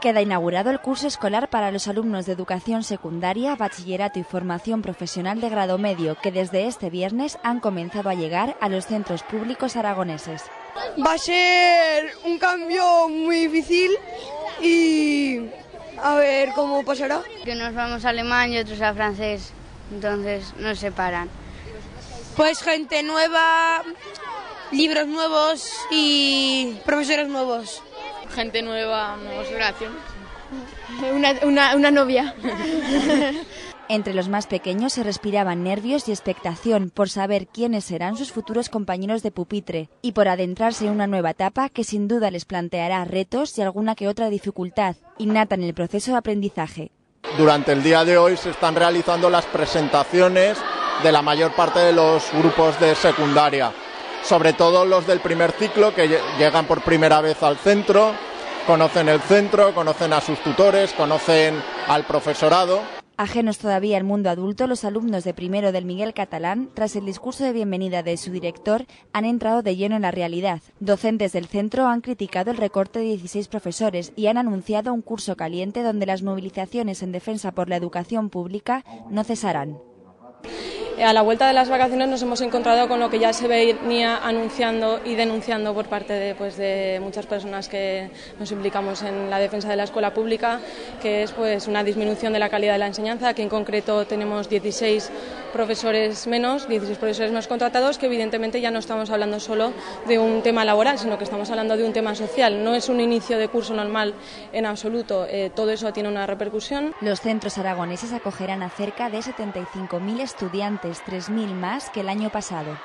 Queda inaugurado el curso escolar para los alumnos de educación secundaria, bachillerato y formación profesional de grado medio, que desde este viernes han comenzado a llegar a los centros públicos aragoneses. Va a ser un cambio muy difícil y a ver cómo pasará. Que nos vamos a alemán y otros a francés, entonces nos separan. Pues gente nueva, libros nuevos y profesores nuevos gente nueva, nuevas generaciones. Una, una, una novia. Entre los más pequeños se respiraban nervios y expectación por saber quiénes serán sus futuros compañeros de pupitre y por adentrarse en una nueva etapa que sin duda les planteará retos y alguna que otra dificultad innata en el proceso de aprendizaje. Durante el día de hoy se están realizando las presentaciones de la mayor parte de los grupos de secundaria sobre todo los del primer ciclo que llegan por primera vez al centro, conocen el centro, conocen a sus tutores, conocen al profesorado. Ajenos todavía al mundo adulto, los alumnos de primero del Miguel Catalán, tras el discurso de bienvenida de su director, han entrado de lleno en la realidad. Docentes del centro han criticado el recorte de 16 profesores y han anunciado un curso caliente donde las movilizaciones en defensa por la educación pública no cesarán. A la vuelta de las vacaciones nos hemos encontrado con lo que ya se venía anunciando y denunciando por parte de, pues, de muchas personas que nos implicamos en la defensa de la escuela pública, que es pues, una disminución de la calidad de la enseñanza. Aquí en concreto tenemos 16 profesores menos, 16 profesores más contratados, que evidentemente ya no estamos hablando solo de un tema laboral, sino que estamos hablando de un tema social. No es un inicio de curso normal en absoluto. Eh, todo eso tiene una repercusión. Los centros aragoneses acogerán a cerca de 75.000 estudiantes 3.000 más que el año pasado.